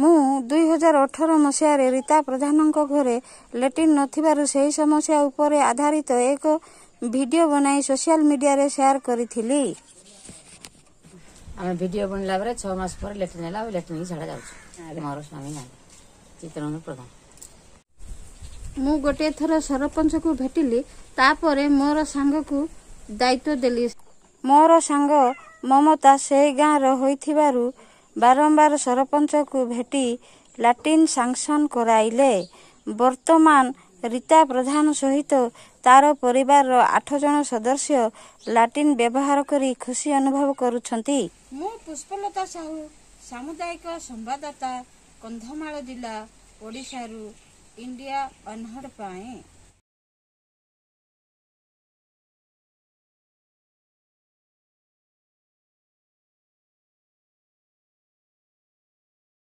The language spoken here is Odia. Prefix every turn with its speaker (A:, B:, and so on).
A: ମୁଁ ଦୁଇ ହଜାର ଅଠର ମସିହାରେ ରୀତା ପ୍ରଧାନଙ୍କ ଘରେ ଲାଟ୍ରିନ୍ ନଥିବାରୁ ସେହି ସମସ୍ୟା ଉପରେ ଆଧାରିତ ଏକ ଭିଡିଓ ବନାଇ ସୋସିଆଲ ମିଡିଆରେ ସେୟାର କରିଥିଲି।
B: ଆମେ ଭିଡ଼ିଓ ବନିଲା ପରେ ଛଅ ମାସ ପରେ ଲେଟ୍ରିନ୍ ହେଲା ଆଉ ଲେଟ୍ରିନ୍ ଛାଡ଼ା ଯାଉଛି। ମୋର ସ୍ୱାମୀ ଚିତ୍ରରଞ୍ଜନ ପ୍ରଧାନ।
A: ମୁଁ ଗୋଟିଏ ଥର ସରପଞ୍ଚକୁ ଭେଟିଲି ତାପରେ ମୋର ସାଙ୍ଗକୁ ଦାୟିତ୍ୱ ଦେଲି। ମୋର ସାଙ୍ଗ ମମତା ସେହି ଗାଁର ହୋଇଥିବାରୁ ବାରମ୍ବାର ସରପଞ୍ଚକୁ ଭେଟି ଲାଟ୍ରିନ୍ ସାଂସନ କରାଇଲେ। ବର୍ତ୍ତମାନ ରୀତା ପ୍ରଧାନ ସହିତ ତାର ପରିବାରର ଆଠ ଜଣ ସଦସ୍ୟ ଲାଟ୍ରିନ୍ ବ୍ୟବହାର କରି ଖୁସି ଅନୁଭବ କରୁଛନ୍ତି। ମୁଁ ପୁଷ୍ପଲତା ସାହୁ ସାମୁଦାୟିକ ସମ୍ବାଦଦାତା କନ୍ଧମାଳ ଜିଲ୍ଲା ଓଡ଼ିଶାରୁ ଇଣ୍ଡିଆ ଅନହଡ଼ ପାଇଁ।